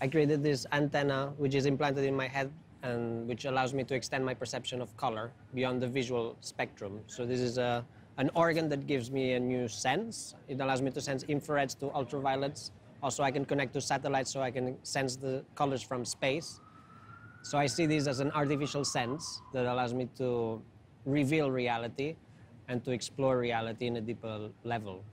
I created this antenna which is implanted in my head and which allows me to extend my perception of color beyond the visual spectrum. So this is a, an organ that gives me a new sense. It allows me to sense infrareds to ultraviolets. Also, I can connect to satellites so I can sense the colors from space. So I see this as an artificial sense that allows me to reveal reality and to explore reality in a deeper level.